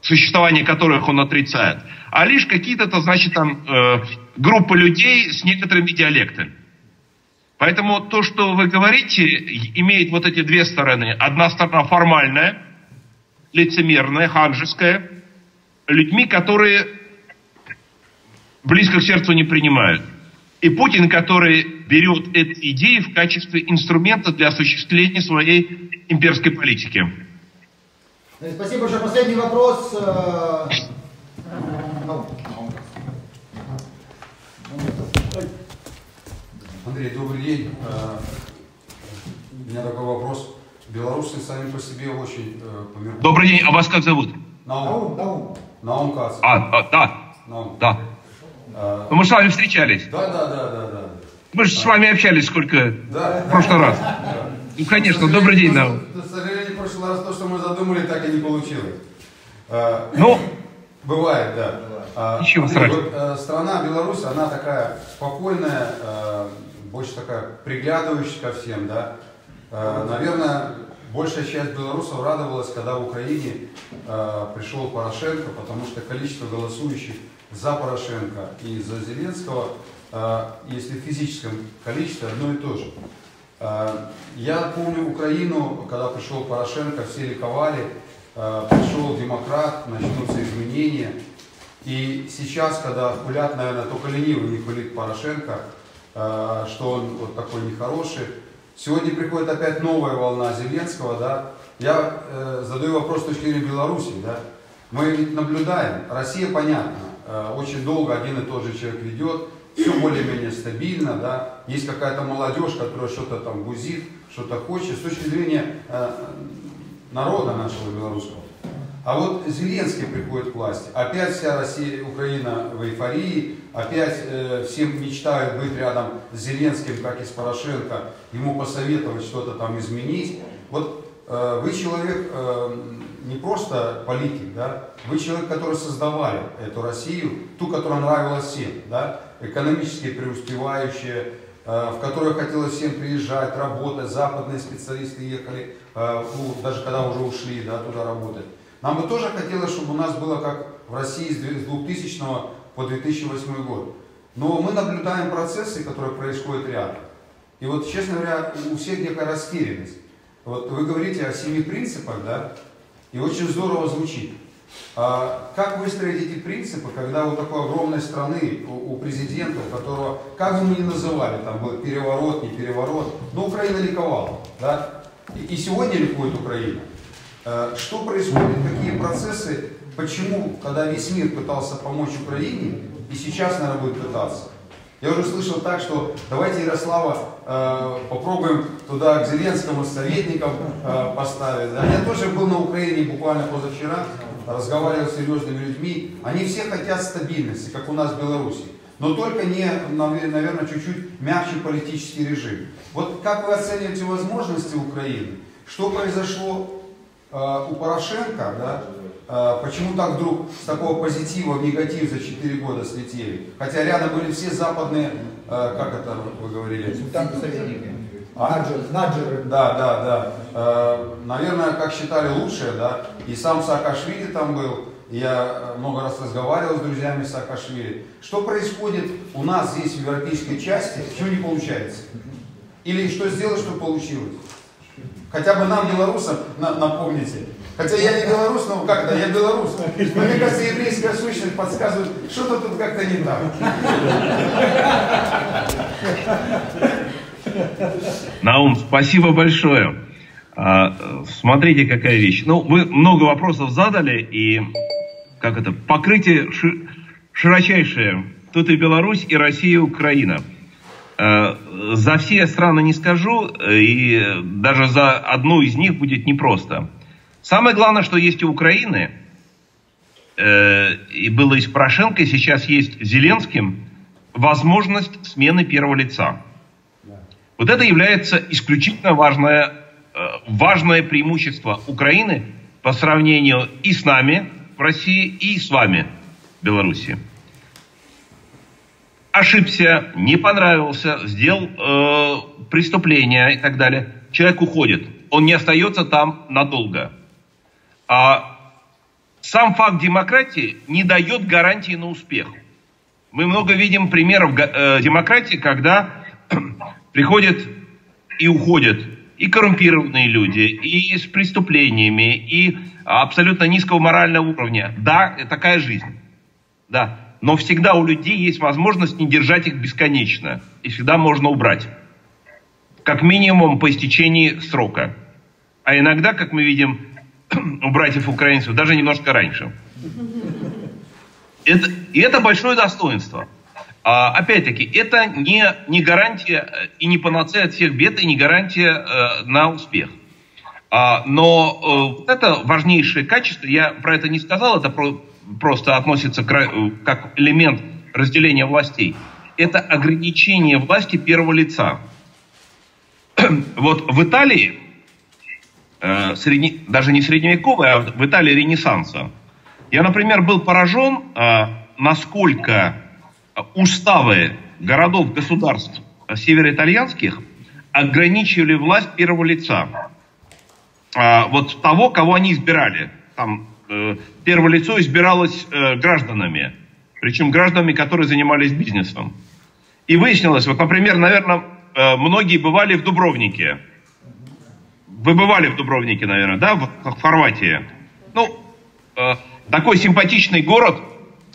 существование которых он отрицает, а лишь какие-то, значит, там э, группы людей с некоторыми диалектами. Поэтому то, что вы говорите, имеет вот эти две стороны. Одна сторона формальная, лицемерная, ханжеская, людьми, которые близко к сердцу не принимают. И Путин, который берет эти идеи в качестве инструмента для осуществления своей имперской политики. Спасибо большое. Последний вопрос. Э, Андрей, добрый день. Э, у меня такой вопрос. Белорусы сами по себе очень э. Добрый день, а вас как зовут? Наум. Наум. Наум Кац. А, а да. Наум. Да. А, Ну, мы с вами встречались. да, да, да, да, да. Мы же с вами общались сколько Да. в прошлый раз. Ну, конечно, добрый день, Наум. К сожалению, в прошлый раз то, что мы задумали, так и не получилось. А, Ну, Бывает, да. А, Ничего страшного. вот, э, страна Беларусь, она такая спокойная, э, больше такая приглядывающая ко всем, да. Э, наверное, большая часть белорусов радовалась, когда в Украине э, пришел Порошенко, потому что количество голосующих за Порошенко и за Зеленского, э, если в физическом количестве, одно и то же. Э, Я помню Украину, когда пришел Порошенко, все ликовали, э, пришел демократ, начнутся изменения. И сейчас, когда хулят, наверное, только ленивый не хулит Порошенко, э, что он вот такой нехороший, сегодня приходит опять новая волна Зеленского, да, я э, задаю вопрос с точки зрения Беларуси, да, мы ведь наблюдаем, Россия, понятно, э, очень долго один и тот же человек ведет, все более-менее стабильно, да, есть какая-то молодежь, которая что-то там бузит, что-то хочет, с точки зрения э, народа нашего белорусского. А вот Зеленский приходит к власти, опять вся Россия, Украина в эйфории, опять э, все мечтают быть рядом с Зеленским, как и с Порошенко, ему посоветовать что-то там изменить. Вот э, вы человек э, не просто политик, да, вы человек, который создавали эту Россию, ту, которая нравилась всем, да, экономически преуспевающая, э, в которую хотелось всем приезжать, работать, западные специалисты ехали, э, ну, даже когда уже ушли да, туда работать. Нам бы тоже хотелось, чтобы у нас было как в России с 2000 по 2008 год. Но мы наблюдаем процессы, которые происходят рядом. И вот, честно говоря, у всех некая растерянность. Вот вы говорите о семи принципах, да, и очень здорово звучит. А как выстроить эти принципы, когда у такой огромной страны, у, президента, у которого, как бы мы ни называли, там был переворот, не переворот, но Украина ликовала, да, и, сегодня ликует Украина. А, что происходит, какие процессы, почему, когда весь мир пытался помочь Украине, и сейчас, наверное, будет пытаться. Я уже слышал так, что давайте Ярослава э, попробуем туда к Зеленскому с советником э, поставить. Да. Я тоже был на Украине буквально позавчера, разговаривал с серьезными людьми. Они все хотят стабильности, как у нас в Беларуси. но только не, наверное, чуть-чуть мягче политический режим. Вот как вы оцениваете возможности Украины? Что произошло э, у Порошенко, да? Э, почему так вдруг с такого позитива в негатив за 4 года слетели? Хотя рядом были все западные, э, как это вы говорили? Советники. А? Наджеры. Да, да, да. Э, наверное, как считали лучшее, да. И сам Саакашвили там был. Я много раз разговаривал с друзьями Саакашвили. Что происходит у нас здесь в европейской части? Почему не получается? Или что сделать, чтобы получилось? Хотя бы нам, белорусам, на, напомните. Хотя я не белорус, но как-то, я белорус. Но мне кажется, еврейская сущность подсказывает, что-то тут как-то не так. Наум, спасибо большое. А, смотрите, какая вещь. Ну, вы много вопросов задали, и как это, покрытие широчайшее. Тут и Беларусь, и Россия, и Украина. А, за все страны не скажу, и даже за одну из них будет непросто. Самое главное, что есть у Украины, э, и было и с Порошенко, и сейчас есть Зеленским, возможность смены первого лица. Вот это является исключительно важное, э, важное преимущество Украины по сравнению и с нами в России, и с вами в Беларуси. Ошибся, не понравился, сделал э, преступление и так далее. Человек уходит. Он не остается там надолго. А сам факт демократии не дает гарантии на успех. Мы много видим примеров э, демократии, когда приходят и уходят и коррумпированные люди, и с преступлениями, и абсолютно низкого морального уровня. Да, такая жизнь. Да. Но всегда у людей есть возможность не держать их бесконечно. И всегда можно убрать. Как минимум по истечении срока. А иногда, как мы видим у братьев украинцев, даже немножко раньше. Это, и это большое достоинство. А, опять-таки, это не, не гарантия э, и не панацея от всех бед, и не гарантия э, на успех. А, но э, это важнейшее качество, я про это не сказал, это про, просто относится к, э, как элемент разделения властей. Это ограничение власти первого лица. вот в Италии, э, средне, даже не средневековой, а в Италии Ренессанса, я, например, был поражен, э, насколько уставы городов, государств североитальянских ограничивали власть первого лица. А, вот того, кого они избирали. Там э, первое лицо избиралось э, гражданами, причем гражданами, которые занимались бизнесом. И выяснилось, вот, например, наверное, э, многие бывали в Дубровнике. Вы бывали в Дубровнике, наверное, да, в, Хорватии. Ну, э, такой симпатичный город,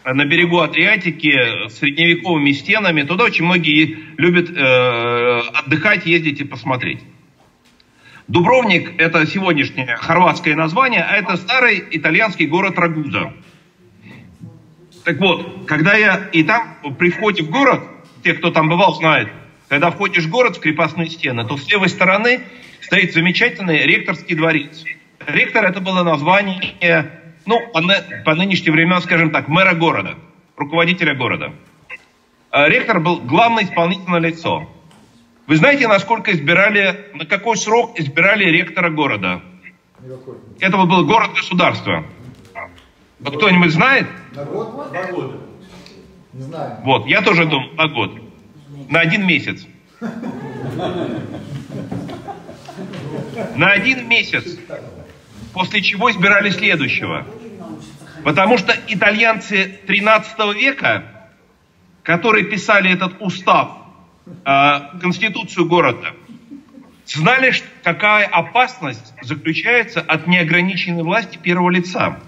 на берегу Адриатики с средневековыми стенами. Туда очень многие любят э, отдыхать, ездить и посмотреть. Дубровник – это сегодняшнее хорватское название, а это старый итальянский город Рагуза. Так вот, когда я и там при входе в город, те, кто там бывал, знают, когда входишь в город, в крепостные стены, то с левой стороны стоит замечательный ректорский дворец. Ректор – это было название ну, по, по нынешним временам, скажем так, мэра города, руководителя города. А ректор был главное исполнительное лицо. Вы знаете, насколько избирали, на какой срок избирали ректора города? Это вот был город-государство. Вот кто-нибудь знает? На год? Два года. Не знаю. Вот, я тоже думал, на год. На один месяц. На один месяц после чего избирали следующего. Потому что итальянцы 13 века, которые писали этот устав, э, конституцию города, знали, какая опасность заключается от неограниченной власти первого лица.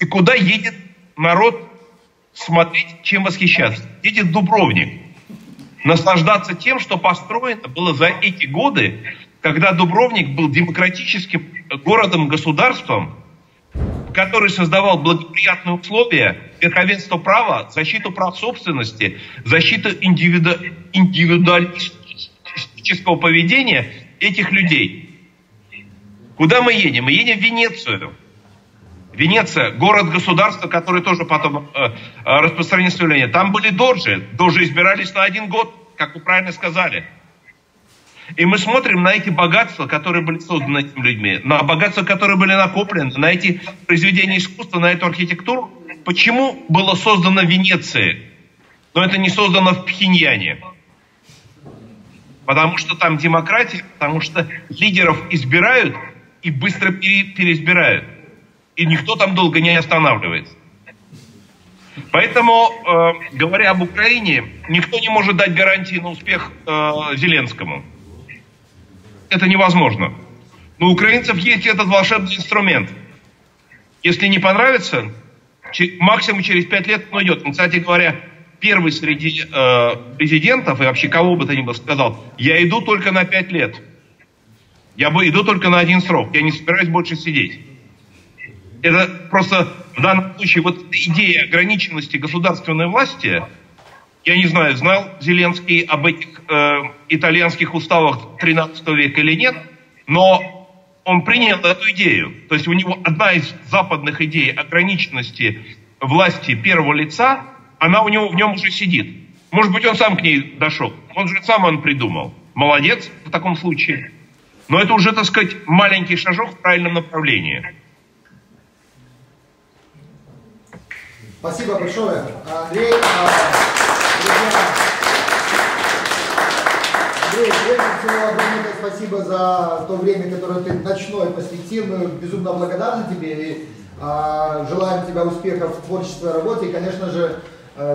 И куда едет народ смотреть, чем восхищаться? Едет Дубровник. Наслаждаться тем, что построено было за эти годы, когда Дубровник был демократическим городом-государством, который создавал благоприятные условия, верховенство права, защиту прав собственности, защиту индивиду... индивидуалистического поведения этих людей. Куда мы едем? Мы едем в Венецию. Венеция, город-государство, который тоже потом э, э, распространил свое Там были дожи. Дожи избирались на один год, как вы правильно сказали. И мы смотрим на эти богатства, которые были созданы этими людьми, на богатства, которые были накоплены, на эти произведения искусства, на эту архитектуру. Почему было создано в Венеции, но это не создано в Пхеньяне? Потому что там демократия, потому что лидеров избирают и быстро пере, переизбирают. И никто там долго не останавливается. Поэтому, э, говоря об Украине, никто не может дать гарантии на успех э, Зеленскому это невозможно. Но у украинцев есть этот волшебный инструмент. Если не понравится, максимум через пять лет он уйдет. кстати говоря, первый среди э, президентов и вообще кого бы то ни было сказал, я иду только на пять лет. Я иду только на один срок. Я не собираюсь больше сидеть. Это просто в данном случае вот идея ограниченности государственной власти, я не знаю, знал Зеленский об этих э, итальянских уставах 13 века или нет, но он принял эту идею. То есть у него одна из западных идей ограниченности власти первого лица, она у него в нем уже сидит. Может быть, он сам к ней дошел. Он же сам он придумал. Молодец в таком случае. Но это уже, так сказать, маленький шажок в правильном направлении. Спасибо большое. Андрей, а, Андрей, прежде всего, огромное спасибо за то время, которое ты ночное посвятил. Мы безумно благодарны тебе и а, желаем тебе успехов в творчестве и работе. И, конечно же,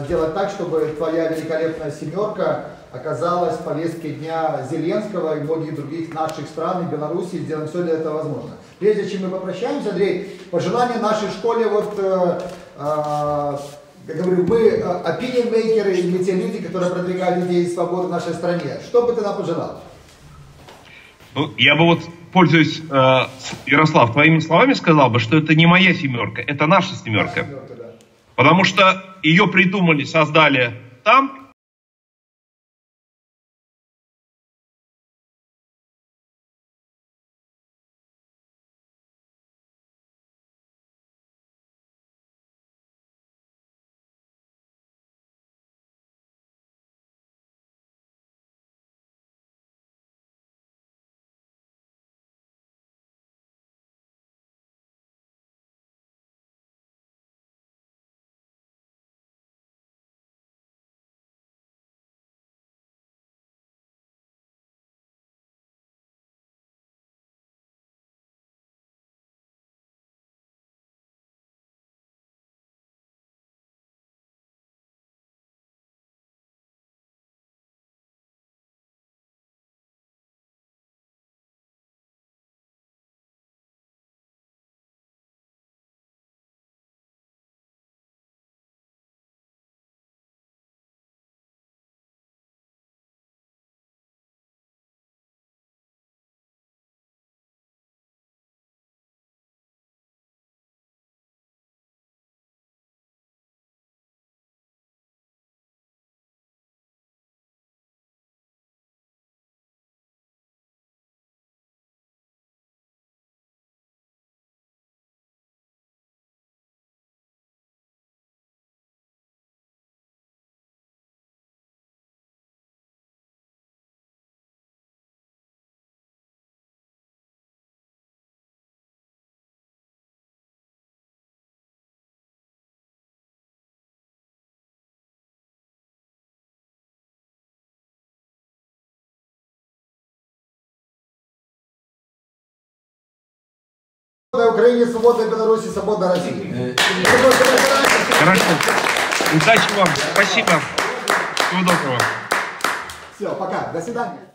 сделать так, чтобы твоя великолепная семерка оказалась в повестке дня Зеленского и многих других наших стран и Беларуси. Сделаем все для этого возможно. Прежде чем мы попрощаемся, Андрей, пожелания нашей школе вот э, э, я говорю, мы э, opinion makers, и мы те люди, которые продвигают идеи свободы в нашей стране. Что бы ты нам пожелал? Ну, я бы вот, пользуясь, э, Ярослав, твоими словами сказал бы, что это не моя семерка, это наша семерка. семерка да. Потому что ее придумали, создали там, Свободная Украине, свободная Беларуси, свободная Россия. Хорошо. Удачи вам. Спасибо. Всего доброго. Все, пока. До свидания.